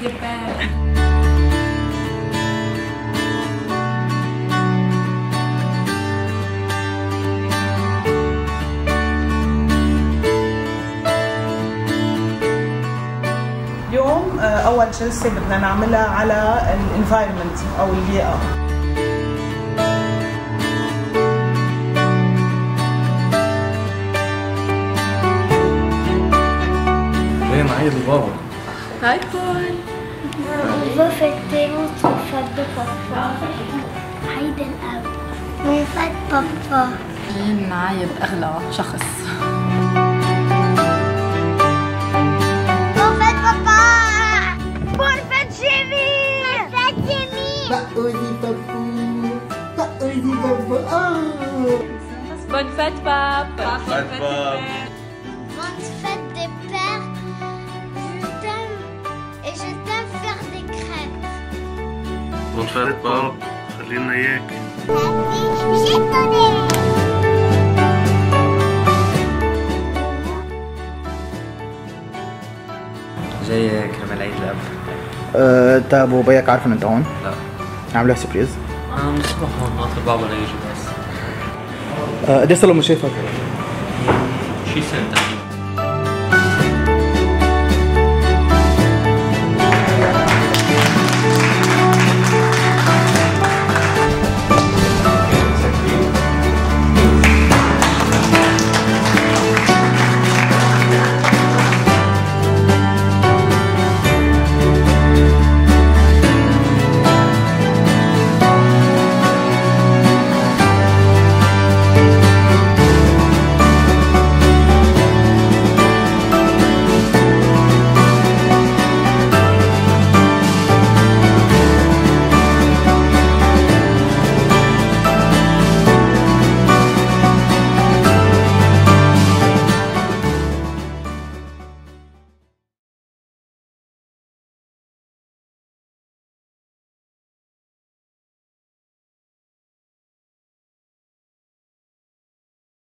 des pères. اليوم آه، أول جلسة بدنا نعملها على الانفايرمنت أو البيئة جاي نعيط لبابا هاي بول On va fêter notre fête de papa. عيد الأب من فات بابا جايين نعايد أغلى شخص Bonne fête papa Bonne fête Jimmy Bonne fête Jimmy Bonne بون فات باب خلينا اياك جاي كرمال عيد الأب. أه، انت ابو بيك عارف ان انت هون؟ لا. عامل لك سربريز أنا من الصبح هون ناطر بابا ليجي بس. أه، قد إيه صار له شافك؟ شي سنة تقريبا.